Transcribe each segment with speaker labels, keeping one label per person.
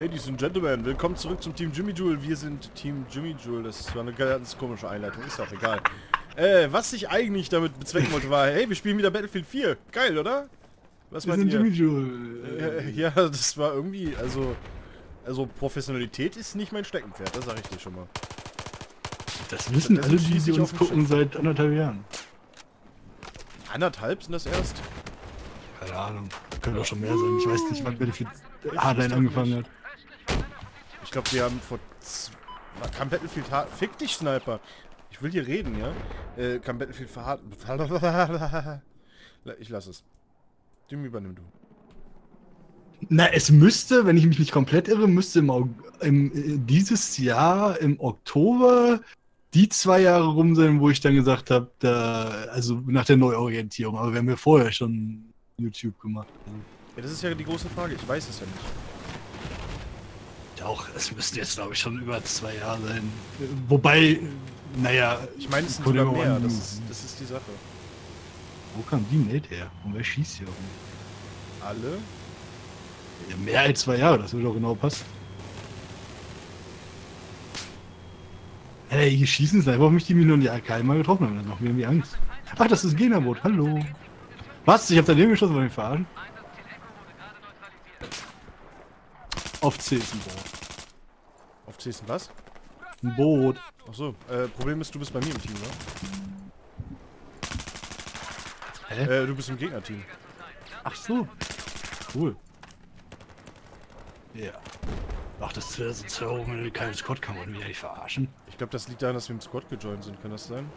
Speaker 1: Ladies and Gentlemen, willkommen zurück zum Team Jimmy Jewel. Wir sind Team Jimmy Jewel. Das war eine ganz komische Einleitung, ist auch egal. Äh, was ich eigentlich damit bezwecken wollte war, hey, wir spielen wieder Battlefield 4. Geil, oder?
Speaker 2: Was wir sind ihr? Jimmy Jewel.
Speaker 1: Äh, ja, das war irgendwie, also, also Professionalität ist nicht mein Steckenpferd, das sag ich dir schon mal.
Speaker 2: Das wissen das alle, die, die uns gucken seit anderthalb Jahren.
Speaker 1: Anderthalb sind das erst?
Speaker 2: Keine Ahnung. Könnte auch schon mehr sein. Ich weiß nicht, wann Battlefield Hardline angefangen hat.
Speaker 1: Ich glaube, wir haben vor... Kam Battlefield hart... Fick dich, Sniper! Ich will hier reden, ja? Äh, kam Battlefield verhart... Ich lass es. Dem übernimm du.
Speaker 2: Na, es müsste, wenn ich mich nicht komplett irre, müsste im, im, äh, dieses Jahr im Oktober die zwei Jahre rum sein, wo ich dann gesagt habe, da, also nach der Neuorientierung. Aber wir haben ja vorher schon YouTube gemacht.
Speaker 1: Ja, das ist ja die große Frage. Ich weiß es ja nicht.
Speaker 2: Auch, es müssten jetzt, glaube ich, schon über zwei Jahre sein. Wobei, naja...
Speaker 1: Ich meine, es sind sogar mehr, das ist, das ist die Sache.
Speaker 2: Wo kam die Nate her? Und wer schießt hier rum?
Speaker 1: Alle?
Speaker 2: Ja, mehr als zwei Jahre, das würde doch genau passen. Hey, hier schießen sie einfach auf mich, die mich noch die AK mal getroffen haben. Das macht mir irgendwie Angst. Ach, das ist ein Gegnerboot. Hallo. Was? Ich hab daneben geschossen, wollen mich verarschen? Auf C ist ein Boot.
Speaker 1: Ein was?
Speaker 2: Ein Boot.
Speaker 1: Achso, äh, Problem ist, du bist bei mir im Team, ne? Hä? Äh, du bist im Gegnerteam.
Speaker 2: Ach so. Cool. Ja. Ach, das ist ein Server, wenn wir keinen Squad kann man wieder nicht verarschen.
Speaker 1: Ich glaube, das liegt daran, dass wir im Squad gejoint sind. Kann das sein?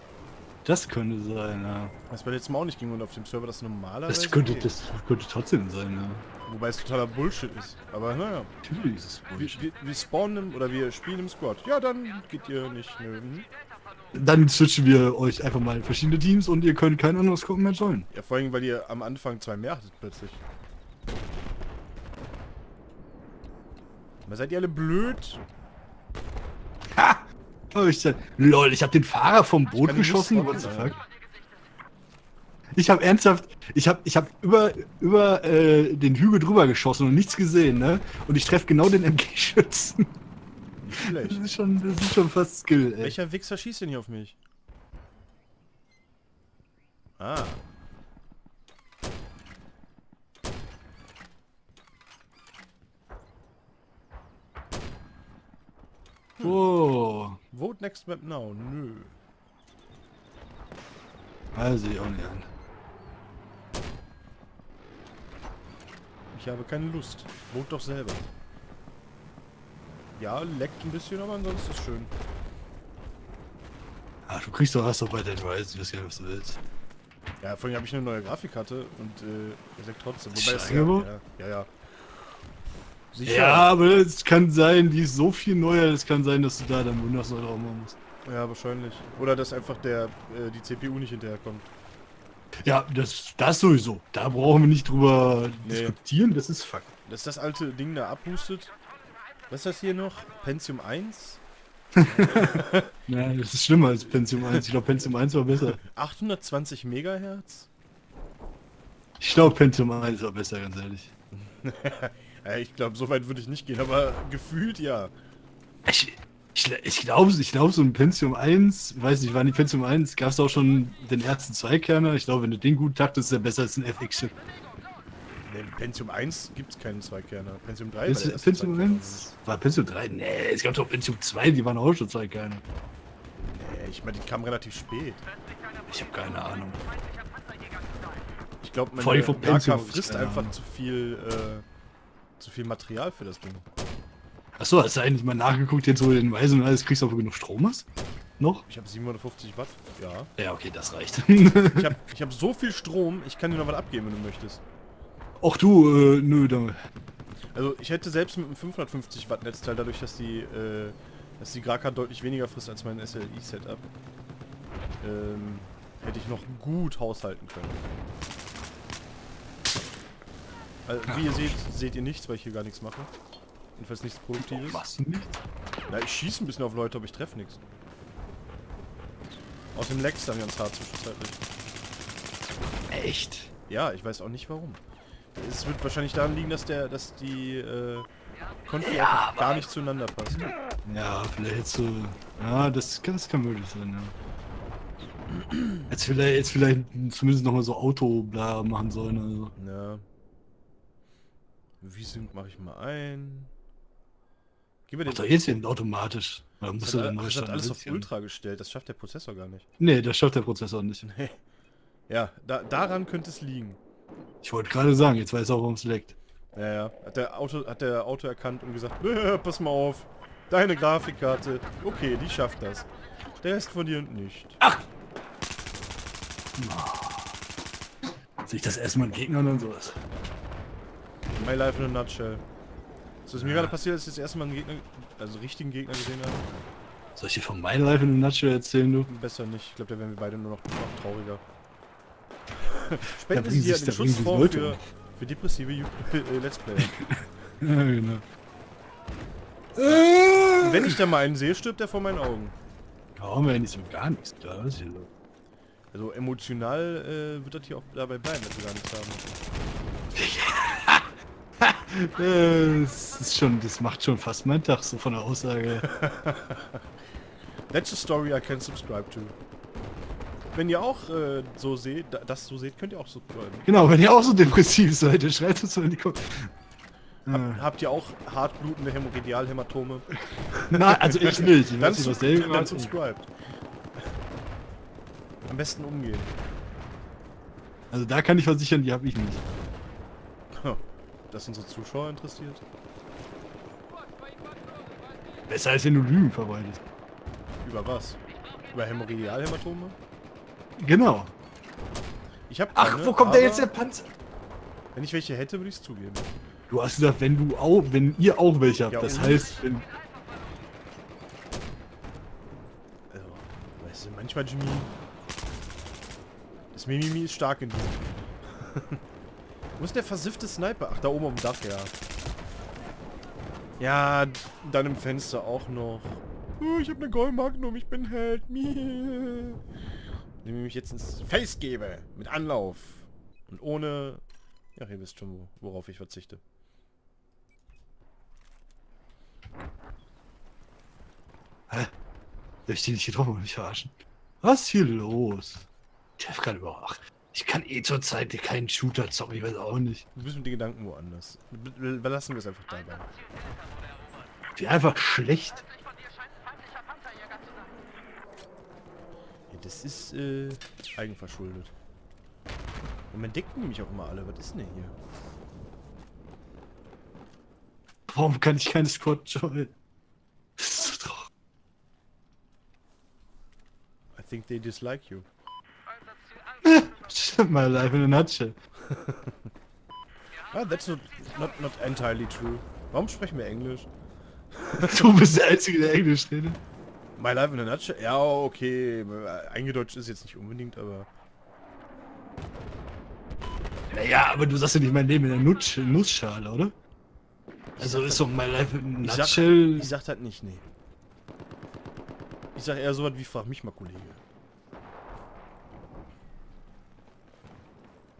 Speaker 2: Das könnte sein, ja.
Speaker 1: Was bei letztem Mal auch nicht ging und auf dem Server das normalerweise
Speaker 2: Das könnte, das könnte trotzdem sein, ja.
Speaker 1: Wobei es totaler Bullshit ist. Aber naja.
Speaker 2: Natürlich ist es Bullshit.
Speaker 1: Wir, wir, wir spawnen im, oder wir spielen im Squad. Ja, dann geht ihr nicht. Nö. Hm.
Speaker 2: Dann switchen wir euch einfach mal in verschiedene Teams und ihr könnt kein anderes gucken mehr joinen.
Speaker 1: Ja, vor allem, weil ihr am Anfang zwei mehr hattet plötzlich. Aber seid ihr alle blöd?
Speaker 2: Ha! Oh, ich, lol, ich hab den Fahrer vom Boot geschossen. What the fuck? Ich habe ernsthaft, ich habe ich hab über, über äh, den Hügel drüber geschossen und nichts gesehen, ne? Und ich treffe genau den MG-Schützen. Das ist schon, das ist schon fast Skill, ey.
Speaker 1: Welcher Wichser schießt denn hier auf mich? Ah.
Speaker 2: Hm. Oh.
Speaker 1: Vote next map now. Nö.
Speaker 2: Also ich auch nicht an.
Speaker 1: Ich habe keine Lust. Vote doch selber. Ja, leckt ein bisschen, aber ansonsten ist schön.
Speaker 2: Ach, du kriegst doch was doch bei Dead Rise, ich weiß gar nicht, was du willst.
Speaker 1: Ja, vorhin habe ich eine neue Grafikkarte und äh, sagt trotzdem.
Speaker 2: Wobei es ja, ja,
Speaker 1: ja, ja.
Speaker 2: Sicher. Ja, aber es kann sein, die ist so viel neuer, es kann sein, dass du da dann Windows-Neu drauf machen musst.
Speaker 1: Ja, wahrscheinlich. Oder dass einfach der äh, die CPU nicht hinterherkommt.
Speaker 2: Ja, das, das sowieso. Da brauchen wir nicht drüber nee. diskutieren, das ist Fakt.
Speaker 1: Dass das alte Ding da abhustet. Was ist das hier noch? Pentium 1?
Speaker 2: Nein, das ist schlimmer als Pentium 1. Ich glaube, Pentium 1 war besser.
Speaker 1: 820 Megahertz?
Speaker 2: Ich glaube, Pentium 1 war besser, ganz ehrlich.
Speaker 1: ich glaube, so weit würde ich nicht gehen, aber gefühlt ja.
Speaker 2: Ich, ich, ich glaube, ich glaub, so ein Pentium 1, weiß nicht, war die Pentium 1, gab es auch schon den ersten Zweikerner. Ich glaube, wenn du den gut taktest, ist er besser als ein FX-Chip.
Speaker 1: Nee, Pentium 1 gibt es keinen Zweikerner. Pentium 3
Speaker 2: ist war Pentium 1? War Pentium 3? Nee, es gab doch Pentium 2, die waren auch schon Zweikerner.
Speaker 1: Nee, ich meine, die kamen relativ spät.
Speaker 2: Ich habe keine Ahnung.
Speaker 1: Ich glaube, meine AK frisst einfach zu viel, äh, zu viel Material für das Ding.
Speaker 2: Achso, hast du eigentlich mal nachgeguckt, jetzt wo du den Weisen und alles kriegst, ob du genug Strom hast? Noch?
Speaker 1: Ich habe 750 Watt, ja.
Speaker 2: Ja, okay, das reicht.
Speaker 1: ich habe ich hab so viel Strom, ich kann dir noch was abgeben, wenn du möchtest.
Speaker 2: Ach du, äh, nö, danke.
Speaker 1: Also ich hätte selbst mit einem 550 Watt Netzteil, dadurch, dass die, äh, dass die Graka deutlich weniger frisst als mein SLI-Setup, ähm, hätte ich noch gut haushalten können. Also, wie ihr seht, seht ihr nichts, weil ich hier gar nichts mache. Jedenfalls nichts Produktives.
Speaker 2: Machst du nichts?
Speaker 1: Na, ich schieße ein bisschen auf Leute, aber ich treffe nichts. Aus dem Lex dann ganz hart zwischenzeitlich.
Speaker 2: Echt?
Speaker 1: Ja, ich weiß auch nicht warum. Es wird wahrscheinlich daran liegen, dass der, dass die äh, Konfi
Speaker 2: Ja,
Speaker 1: gar nicht zueinander passen.
Speaker 2: Ja, vielleicht so. Ja, das, kann- das kann möglich sein, ja. Jetzt vielleicht, jetzt vielleicht zumindest nochmal so Auto-Bla machen sollen. Also.
Speaker 1: Ja. V-Sync mache ich mal ein. Gib mir den.
Speaker 2: Ach, jetzt eben automatisch. Da
Speaker 1: hat,
Speaker 2: du dann neu starten.
Speaker 1: alles auf Ultra gestellt, das schafft der Prozessor gar nicht.
Speaker 2: Nee, das schafft der Prozessor nicht.
Speaker 1: Nee. Ja, da, daran könnte es liegen.
Speaker 2: Ich wollte gerade sagen, jetzt weiß er auch, warum es leckt.
Speaker 1: Ja, ja. Hat der Auto, hat der Auto erkannt und gesagt, "Äh, pass mal auf, deine Grafikkarte, okay, die schafft das. Der Rest von dir nicht.
Speaker 2: Sich das erstmal ein Gegner und dann sowas.
Speaker 1: My life in a nutshell. So ist mir gerade passiert, dass ich das erste Mal einen Gegner, also richtigen Gegner gesehen habe.
Speaker 2: Soll ich dir von My Life in a Nutshell erzählen, du?
Speaker 1: Besser nicht. Ich glaube, da wären wir beide nur noch, noch trauriger. Spenden Sie hier den Schutzfonds
Speaker 2: Leute
Speaker 1: für, für depressive Ju äh, Let's Player.
Speaker 2: Ja, genau.
Speaker 1: Und wenn ich da mal einen sehe, stirbt er vor meinen Augen.
Speaker 2: Wir ja nicht so gar nichts. Da was ist hier los?
Speaker 1: Also emotional äh, wird das hier auch dabei bleiben, dass wir gar nichts haben.
Speaker 2: Das ist schon, das macht schon fast meinen Tag so von der Aussage.
Speaker 1: That's a story I can subscribe to. Wenn ihr auch äh, so seht, da- das so seht, könnt ihr auch subscriben.
Speaker 2: Genau, wenn ihr auch so depressiv seid, dann schreibt es so in die Kommentare.
Speaker 1: Hab, habt ihr auch hartblutende Hämorrhoidialhämatome?
Speaker 2: Nein, also ich nicht. Ich
Speaker 1: Dann,
Speaker 2: weiß nicht, was
Speaker 1: dann subscribed. Am besten umgehen.
Speaker 2: Also da kann ich versichern, die habe ich nicht.
Speaker 1: Das unsere Zuschauer interessiert.
Speaker 2: Besser als wenn du Lügen verbreitest.
Speaker 1: Über was? Über Hämorrhoidialhämatome?
Speaker 2: Genau.
Speaker 1: Ich hab
Speaker 2: Ach, wo kommt der
Speaker 1: aber
Speaker 2: jetzt der Panzer?
Speaker 1: Wenn ich welche hätte, würde ich es zugeben.
Speaker 2: Du hast gesagt, wenn du auch, wenn ihr auch welche habt.
Speaker 1: Ja,
Speaker 2: das heißt, wenn.
Speaker 1: Also, weißt du, manchmal Jimmy. Das Mimimi ist stark in dir. Wo ist der versiffte Sniper? Ach, da oben am Dach, ja. Ja, dann im Fenster auch noch. Oh, ich habe eine Gold Magnum, ich bin Held. Indem ich mich jetzt ins Face gebe. Mit Anlauf. Und ohne... Ja, ihr wisst schon, wo- worauf ich verzichte.
Speaker 2: Hä? Hab ich die nicht getroffen und mich verarschen? Was ist hier los? Ich hab gerade überwacht. Ich kann eh zur Zeit keinen Shooter zocken, ich weiß auch nicht.
Speaker 1: Du bist mit den Gedanken woanders. Be- Belassen wir es einfach dabei.
Speaker 2: Bin einfach schlecht.
Speaker 1: Ja, das ist äh, eigenverschuldet. Und man deckt nämlich auch immer alle. Was ist denn hier?
Speaker 2: Warum kann ich keine Squad joinen? Das ist so traurig.
Speaker 1: I think they dislike you.
Speaker 2: My life in a nutshell.
Speaker 1: Ah, that's not, not, not entirely true. Warum sprechen wir Englisch?
Speaker 2: Du bist der Einzige, der Englisch redet.
Speaker 1: My life in a nutshell? Ja, okay. Eingedeutscht ist jetzt nicht unbedingt, aber...
Speaker 2: Naja, aber du sagst ja nicht mein Leben in der Nutsch Nussschale, oder? Also ist doch My Life in a
Speaker 1: Ich sag,
Speaker 2: Nutshell.
Speaker 1: ich sag halt nicht, nee. Ich sag eher so was wie, frag mich mal, Kollege.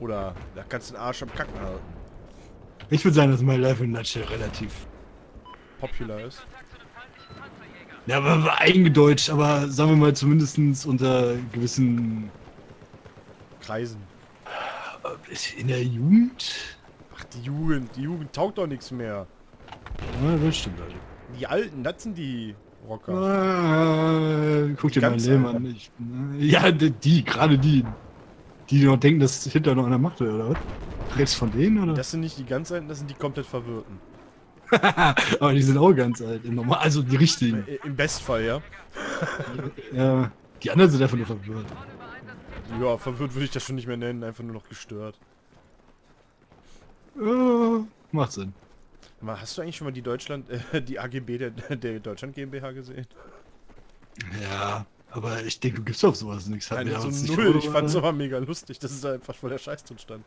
Speaker 1: Oder, da kannst du den Arsch am Kacken halten.
Speaker 2: Ich würde sagen, dass My Life in Nutshell relativ.
Speaker 1: Popular ist.
Speaker 2: Ja, aber war eingedeutscht, aber sagen wir mal zumindest unter gewissen.
Speaker 1: Kreisen.
Speaker 2: In der Jugend?
Speaker 1: Ach, die Jugend. Die Jugend taugt doch nichts mehr.
Speaker 2: Ja, das stimmt, Alter.
Speaker 1: Die Alten, das sind die Rocker.
Speaker 2: Ah, guck dir mein
Speaker 1: Ganz
Speaker 2: Leben an. Ich, ja, die, die gerade die. Die noch denken, dass Hitler noch der Macht oder was? Du von denen, oder?
Speaker 1: Das sind nicht die ganz Alten, das sind die komplett Verwirrten.
Speaker 2: aber die sind auch ganz alt. Normal, also die richtigen.
Speaker 1: Äh, Im Bestfall, ja.
Speaker 2: Ja, die anderen sind einfach nur verwirrt.
Speaker 1: Ja, verwirrt würde ich das schon nicht mehr nennen, einfach nur noch gestört.
Speaker 2: Ja, macht Sinn.
Speaker 1: Hast du eigentlich schon mal die Deutschland, äh, die AGB der, der Deutschland GmbH gesehen?
Speaker 2: Ja, aber ich denke, du gibst auf sowas nichts.
Speaker 1: Nein, so null. Ich fand
Speaker 2: es
Speaker 1: aber mega lustig, Das ist einfach voll der Scheißzustand.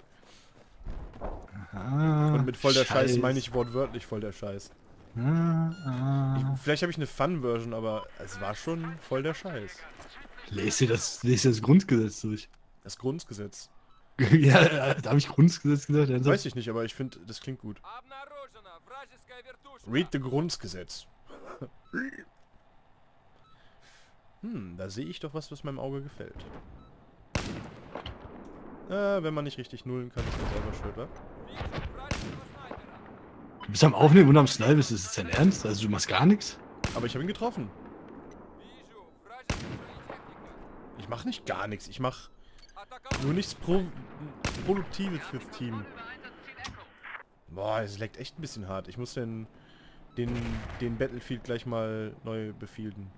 Speaker 2: Aha,
Speaker 1: Und mit voll der Scheiß,
Speaker 2: Scheiß
Speaker 1: meine ich wortwörtlich voll der Scheiß.
Speaker 2: Ah,
Speaker 1: ich,
Speaker 2: ah.
Speaker 1: vielleicht habe ich eine Fun-Version, aber es war schon voll der Scheiß.
Speaker 2: Lest dir das, lest dir das Grundgesetz durch.
Speaker 1: Das Grundgesetz.
Speaker 2: ja, äh, da habe ich Grundgesetz gesagt. Ernsthaft?
Speaker 1: Weiß ich nicht, aber ich finde, das klingt gut. Read the Grundgesetz. Hm, da sehe ich doch was, was meinem Auge gefällt. Äh, wenn man nicht richtig nullen kann, ist das selber schuld, wa?
Speaker 2: Du bist am Aufnehmen und am Snipen, ist das dein Ernst? Also du machst gar nichts?
Speaker 1: Aber ich habe ihn getroffen. Ich mache nicht gar nichts, ich mache nur nichts Pro Produktives fürs Team. Boah, es leckt echt ein bisschen hart. Ich muss den, den, den Battlefield gleich mal neu befielden.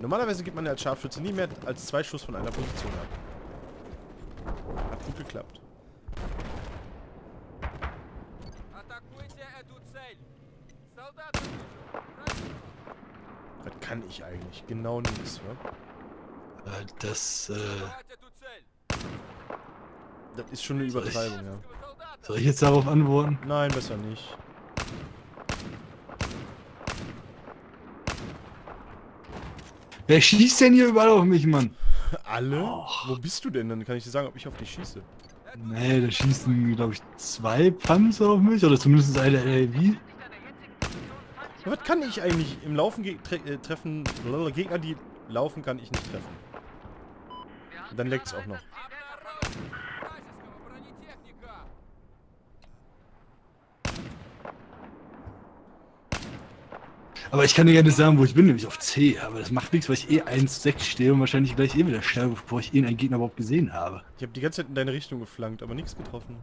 Speaker 1: Normalerweise gibt man ja als Scharfschütze nie mehr als zwei Schuss von einer Position ab. Hat gut geklappt. Das kann ich eigentlich. Genau nichts, wa?
Speaker 2: Das, äh...
Speaker 1: Das ist schon eine Übertreibung, ja.
Speaker 2: Soll ich jetzt darauf antworten?
Speaker 1: Nein, besser nicht.
Speaker 2: Wer schießt denn hier überall auf mich, Mann?
Speaker 1: Alle?
Speaker 2: Och.
Speaker 1: Wo bist du denn? Dann kann ich dir sagen, ob ich auf dich schieße.
Speaker 2: Nee, da schießen, glaube ich, zwei Panzer auf mich. Oder zumindest eine LV.
Speaker 1: Ja, was kann ich eigentlich im Laufen tre äh, treffen? Gegner, die laufen, kann ich nicht treffen. Und dann leckt's auch noch.
Speaker 2: Aber ich kann dir gerne sagen, wo ich bin, nämlich auf C. Aber das macht nichts, weil ich eh 1-6 stehe und wahrscheinlich gleich eh wieder sterbe, bevor ich irgendeinen Gegner überhaupt gesehen habe.
Speaker 1: Ich habe die ganze Zeit in deine Richtung geflankt, aber nichts getroffen.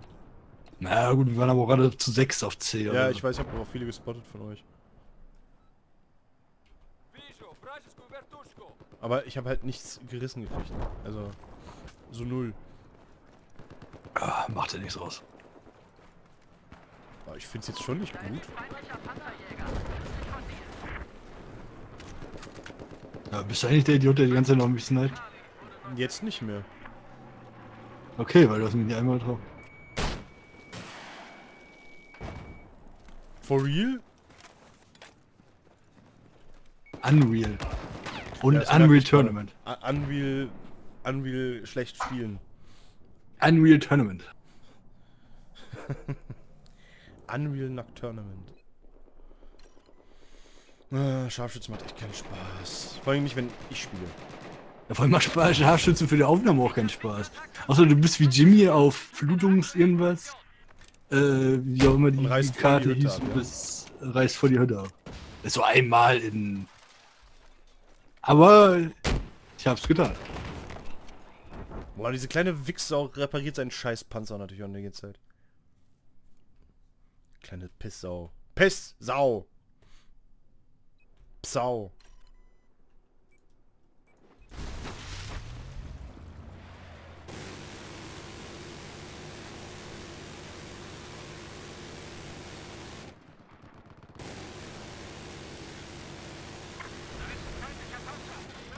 Speaker 2: Na gut, wir waren aber gerade zu 6 auf C.
Speaker 1: Ja, ich weiß, ich habe auch viele gespottet von euch. Aber ich habe halt nichts gerissen gekriegt. Also, so null.
Speaker 2: Ah, macht ja nichts aus.
Speaker 1: Aber ah, ich find's jetzt schon nicht gut.
Speaker 2: Ja, bist du eigentlich der Idiot, der die ganze Zeit noch ein bisschen halt?
Speaker 1: Jetzt nicht mehr.
Speaker 2: Okay, weil du hast mich nicht einmal getroffen.
Speaker 1: For real?
Speaker 2: Unreal. Und
Speaker 1: Ja,
Speaker 2: Unreal
Speaker 1: mich.
Speaker 2: Tournament.
Speaker 1: Unreal, Unreal schlecht spielen.
Speaker 2: Unreal Tournament.
Speaker 1: Unreal Nack Tournament. Ah, Scharfschütze macht echt keinen Spaß. Vor allem nicht, wenn ich spiele.
Speaker 2: Ja, vor allem macht Spaß, Scharfschützen für die Aufnahme auch keinen Spaß. Außer du bist wie Jimmy auf Flutungs irgendwas. Äh, wie auch immer die, die
Speaker 1: die
Speaker 2: Karte
Speaker 1: Hütte
Speaker 2: hieß.
Speaker 1: ab, ja.
Speaker 2: Das reißt vor die Hütte ab. Das so einmal in... Aber ich hab's getan.
Speaker 1: Boah, diese kleine Wichsau repariert seinen scheiß Panzer natürlich auch in der Zeit. Kleine Pisssau. Pisssau! Psau.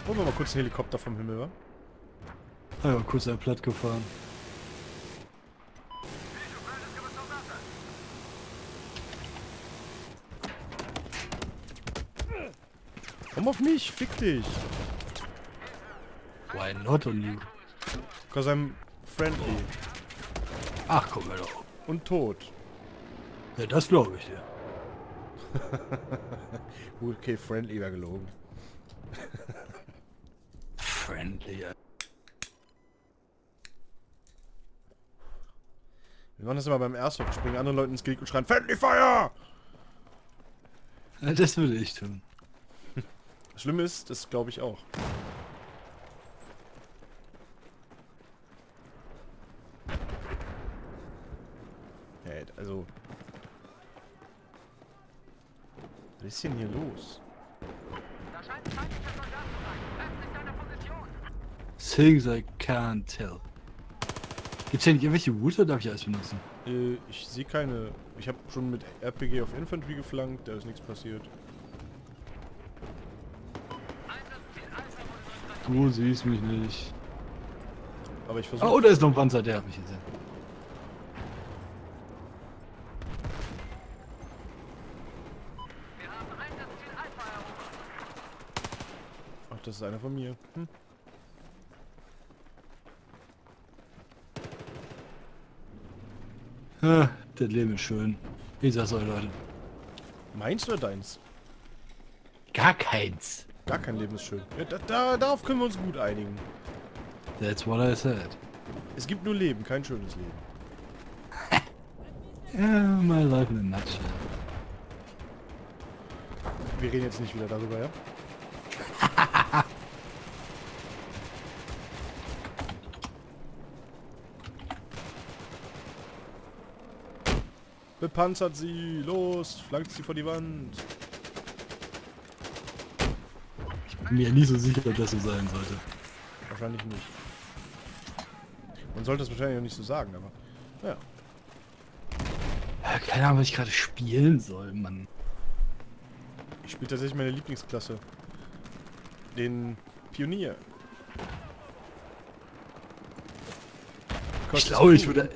Speaker 1: Holen wir mal kurz einen Helikopter vom Himmel, wa?
Speaker 2: Ja, kurz ein platt gefahren.
Speaker 1: Komm auf mich, fick dich.
Speaker 2: Why not on you?
Speaker 1: Cause I'm friendly.
Speaker 2: Ach, komm mal doch.
Speaker 1: Und tot.
Speaker 2: Ja, das glaube ich dir.
Speaker 1: Okay, friendly wäre gelogen.
Speaker 2: Friendly, ja.
Speaker 1: Wir machen das immer beim Airsoft. Springen andere Leute ins Genick und schreien Friendly Fire!
Speaker 2: Das würde ich tun.
Speaker 1: Das Schlimme ist, das glaube ich auch. Ja, also... Was ist denn hier los?
Speaker 2: Things I can't tell. Gibt's hier nicht irgendwelche Router? Darf ich alles benutzen?
Speaker 1: Äh, ich sehe keine... Ich habe schon mit RPG auf Infantry geflankt, da ist nichts passiert.
Speaker 2: Du siehst mich nicht.
Speaker 1: Aber ich versuche...
Speaker 2: Oh, da ist noch ein Panzer, der hat mich gesehen.
Speaker 1: Ach, das ist einer von mir. Hm.
Speaker 2: Ah, das Leben ist schön. Ich sag's euch, Leute.
Speaker 1: Meins oder deins?
Speaker 2: Gar keins.
Speaker 1: Gar kein Leben ist schön. Ja, da, da, darauf können wir uns gut einigen.
Speaker 2: That's what I said.
Speaker 1: Es gibt nur Leben, kein schönes Leben.
Speaker 2: Yeah, my life in a nutshell.
Speaker 1: Wir reden jetzt nicht wieder darüber, ja? Bepanzert sie! Los! Flankt sie vor die Wand!
Speaker 2: Ich bin mir nicht so sicher, ob das so sein sollte.
Speaker 1: Wahrscheinlich nicht. Man sollte es wahrscheinlich auch nicht so sagen, aber... Ja.
Speaker 2: Ja, keine Ahnung, was ich gerade spielen soll, Mann.
Speaker 1: Ich spiele tatsächlich meine Lieblingsklasse. Den Pionier.
Speaker 2: Ich glaube, ich würde...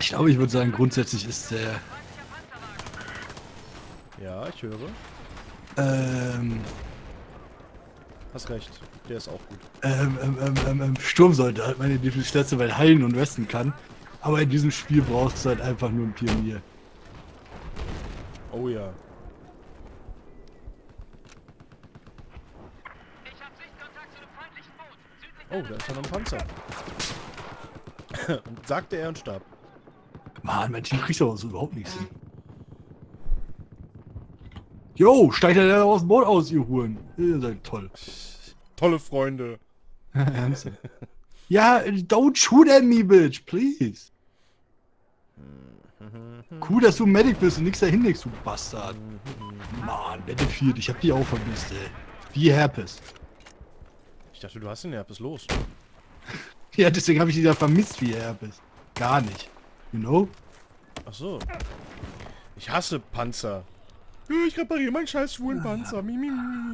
Speaker 2: Ich glaube, ich würde sagen, grundsätzlich ist der...
Speaker 1: Ja, ich höre.
Speaker 2: Ähm,
Speaker 1: Hast recht. Der ist auch gut.
Speaker 2: ähm, ähm, ähm, ähm, ähm, Sturmsoldat meine Lieblingsklasse, weil heilen und westen kann. Aber in diesem Spiel brauchst du halt einfach nur einen Pionier.
Speaker 1: Oh ja. Oh, da ist ja noch ein Panzer. und sagte er und starb.
Speaker 2: Mann, mein Team kriegt aber so überhaupt nichts hin. Jo, steigt er da aus dem Boot aus, ihr Huren. Ihr seid toll.
Speaker 1: Tolle Freunde.
Speaker 2: Ernsthaft? ja, don't shoot at me, bitch, please. Cool, dass du Medic bist und nix dahin legst, du Bastard. Mann, Battlefield, ich hab die auch vermisst, ey. Wie Herpes.
Speaker 1: Ich dachte, du hast den Herpes los.
Speaker 2: Ja, deswegen habe ich die da vermisst, wie Herpes. Gar nicht. You know?
Speaker 1: Ach so. Ich hasse Panzer. Ich repariere meinen scheiß schwulen Panzer. Mi, mi, mi.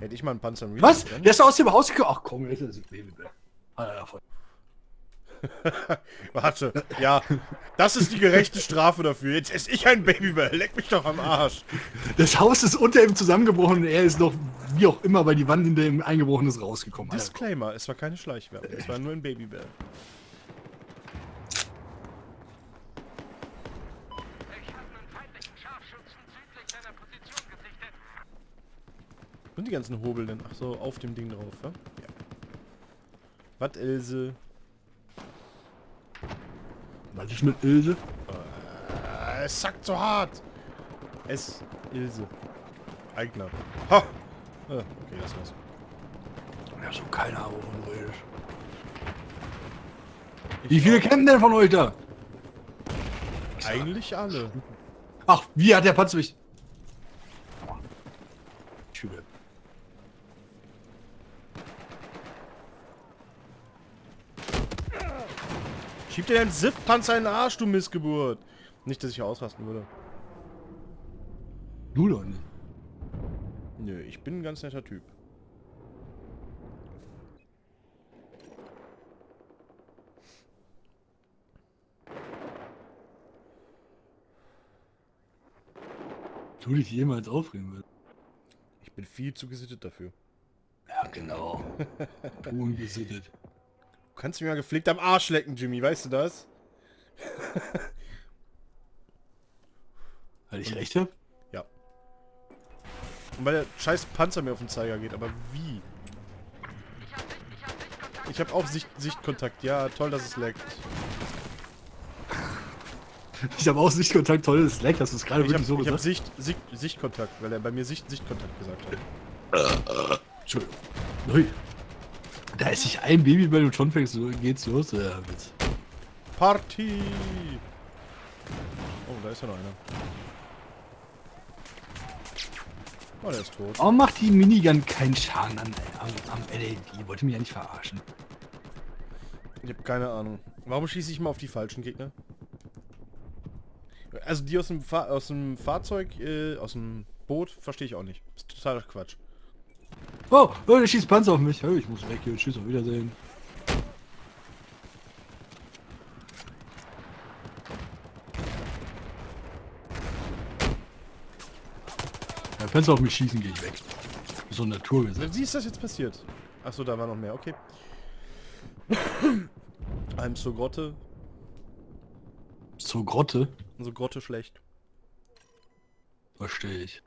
Speaker 1: Hätte ich mal einen Panzer im
Speaker 2: Was?
Speaker 1: Reload,
Speaker 2: Der ist aus dem Haus gekommen. Ach komm, jetzt ist es?
Speaker 1: Warte. Ja. Das ist die gerechte Strafe dafür. Jetzt esse ich ein Babybell. Leck mich doch am Arsch.
Speaker 2: Das Haus ist unter ihm zusammengebrochen und er ist noch, wie auch immer, weil die Wand hinter ihm eingebrochen ist, rausgekommen.
Speaker 1: Disclaimer. Es war keine Schleichwerbung. Es war nur ein Babybell. Und die ganzen Hobel denn? Ach so, auf dem Ding drauf, ja? Ja. Was, Ilse?
Speaker 2: Was ist mit Ilse?
Speaker 1: Äh, es sackt so hart. Es, Ilse. Eigner. Ha! Ah, okay, das war's.
Speaker 2: Ich hab so keine Ahnung, wovon du redest.
Speaker 1: Ich
Speaker 2: Wie viele kennen denn von euch da?
Speaker 1: Eigentlich alle.
Speaker 2: Ach, wie hat der Panzer mich... Schüler.
Speaker 1: Schieb dir deinen Siff-Panzer in den Arsch, du Missgeburt. Nicht, dass ich hier ausrasten würde.
Speaker 2: Du doch nicht.
Speaker 1: Nö, ich bin ein ganz netter Typ.
Speaker 2: Du dich jemals aufregen willst.
Speaker 1: Ich bin viel zu gesittet dafür.
Speaker 2: Ja, genau. Ungesittet.
Speaker 1: Du kannst mich mal gepflegt am Arsch lecken, Jimmy, weißt du das?
Speaker 2: Weil ich recht hab?
Speaker 1: Ja. Und weil der scheiß Panzer mir auf den Zeiger geht, aber wie? Ich habe auch Sicht Sichtkontakt. Ja, toll, dass es leckt.
Speaker 2: Ich habe auch Sichtkontakt, tolles Leck, hast du es gerade
Speaker 1: Ich habe
Speaker 2: wirklich so
Speaker 1: ich hab
Speaker 2: gesagt?
Speaker 1: Sicht, Sicht, Sichtkontakt, weil er bei mir Sicht, Sichtkontakt gesagt hat.
Speaker 2: Entschuldigung. Ui. Da ist sich ein Babybell und schon fängst du, geht's los. Ja, Witz.
Speaker 1: Party! Oh, da ist ja noch einer. Oh, der ist tot.
Speaker 2: Warum macht die Minigun keinen Schaden an, am, am LED? Wollte mich ja nicht verarschen.
Speaker 1: Ich habe keine Ahnung. Warum schieße ich mal auf die falschen Gegner? Also die aus dem, Fa aus dem Fahrzeug, äh, aus dem Boot, verstehe ich auch nicht. ist totaler Quatsch.
Speaker 2: Oh, oh, der schießt Panzer auf mich. Oh, ich muss weg hier. Tschüss, auf Wiedersehen. Wenn Panzer auf mich schießen, gehe ich weg. So ein Naturgesetz.
Speaker 1: Wie ist das jetzt passiert? Achso, da war noch mehr, okay. Einem zur Grotte.
Speaker 2: Zur Grotte?
Speaker 1: So Grotte schlecht.
Speaker 2: Verstehe ich.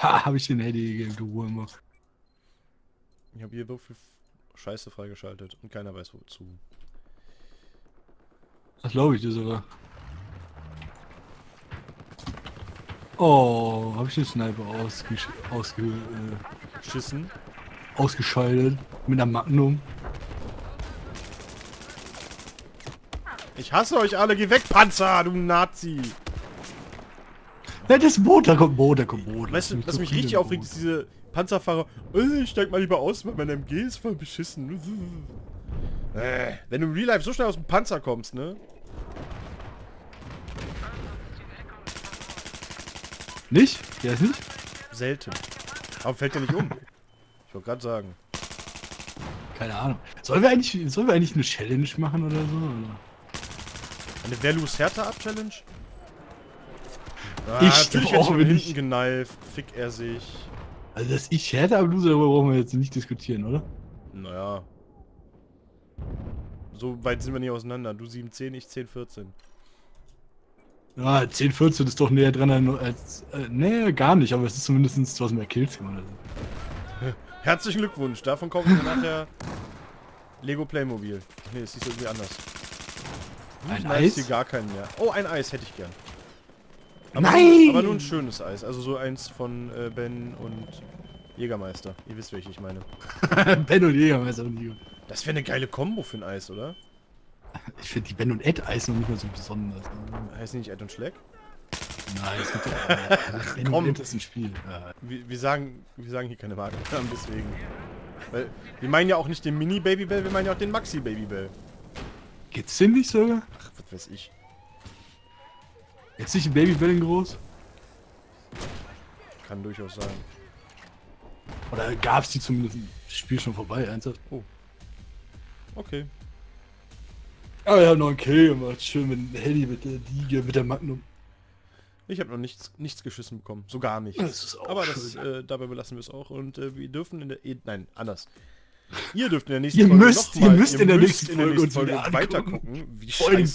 Speaker 2: Ha, habe ich den Handy ge- gewurmt.
Speaker 1: Ich habe hier so viel Scheiße freigeschaltet und keiner weiß wozu.
Speaker 2: Das glaube ich dir sogar. Oh, habe ich den Sniper ausgesch ausge äh, ausgeschaltet mit einer Magnum.
Speaker 1: Ich hasse euch alle, geh weg, Panzer, du Nazi!
Speaker 2: Ja, das Boot, da kommt Boot, da kommt Boot.
Speaker 1: Weißt du, was mich richtig aufregt, ist diese Panzerfahrer. Äh, ich steig mal lieber aus, weil mein MG ist voll beschissen. Äh, wenn du im Real Life so schnell aus dem Panzer kommst, ne?
Speaker 2: Nicht? Ja, ist nicht?
Speaker 1: Selten. Aber fällt dir nicht um. Ich wollte gerade sagen.
Speaker 2: Keine Ahnung. Sollen wir eigentlich, sollen wir eigentlich eine Challenge machen oder so? Oder?
Speaker 1: Eine loose härter ab Challenge? Ah,
Speaker 2: Ich
Speaker 1: ich mit
Speaker 2: nicht.
Speaker 1: hinten geneift. Fick er sich.
Speaker 2: Also, dass ich hätte, aber du darüber brauchen wir jetzt nicht diskutieren, oder?
Speaker 1: Naja. So weit sind wir nicht auseinander. Du 710, ich 1014.
Speaker 2: Ja, 10, 14 ist doch näher dran als. Äh, nee, gar nicht, aber es ist zumindest was mehr Kills so.
Speaker 1: Herzlichen Glückwunsch. Davon kaufen wir nachher Lego Playmobil. Nee, es ist irgendwie anders.
Speaker 2: Ein Eis?
Speaker 1: hier gar keinen mehr. Oh, ein Eis hätte ich gern. Aber
Speaker 2: Nein!
Speaker 1: Nur, aber nur ein schönes Eis. Also so eins von äh, Ben und Jägermeister. Ihr wisst, welche ich meine.
Speaker 2: ben und Jägermeister und nie.
Speaker 1: Das wäre eine geile Kombo für ein Eis, oder?
Speaker 2: Ich finde die Ben und Ed Eis noch nicht mal so besonders.
Speaker 1: Heißt die nicht Ed und Schleck?
Speaker 2: Nein, es gibt doch. Ben und Ed ist ein Spiel. Ja.
Speaker 1: Wir, wir, sagen, wir sagen hier keine Marken. Deswegen. Weil wir meinen ja auch nicht den Mini Babybell, wir meinen ja auch den Maxi Babybell.
Speaker 2: Gibt's den nicht sogar?
Speaker 1: Ach, was weiß ich.
Speaker 2: Jetzt nicht ein Babybell in groß?
Speaker 1: Kann durchaus sein.
Speaker 2: Oder gab's die zumindest im Spiel schon vorbei, ernsthaft?
Speaker 1: Okay.
Speaker 2: Aber wir haben noch einen Kill gemacht. Schön mit dem Handy, mit der Diege, mit der Magnum.
Speaker 1: Ich habe noch nichts, nichts geschissen bekommen. So gar nichts.
Speaker 2: Das ist auch
Speaker 1: Aber das, äh, dabei belassen wir es auch. Und äh, wir dürfen in der... eh, Nein, anders. Ihr dürft in der nächsten
Speaker 2: Ihr
Speaker 1: Folge
Speaker 2: müsst-
Speaker 1: mal-
Speaker 2: ihr müsst in der nächsten
Speaker 1: in der
Speaker 2: Folge
Speaker 1: nächsten
Speaker 2: uns
Speaker 1: Folge
Speaker 2: wieder
Speaker 1: weiter
Speaker 2: angucken.
Speaker 1: gucken, wie
Speaker 2: Vor allem,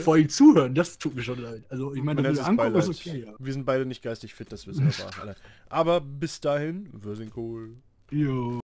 Speaker 2: vor allem zuhören, das tut mir schon leid. Also, ich meine,
Speaker 1: Mein
Speaker 2: wenn wir angucken, ist okay, ja.
Speaker 1: Wir sind beide nicht geistig fit, das wissen wir aber alle. Aber bis dahin, wir sind cool.
Speaker 2: Jo.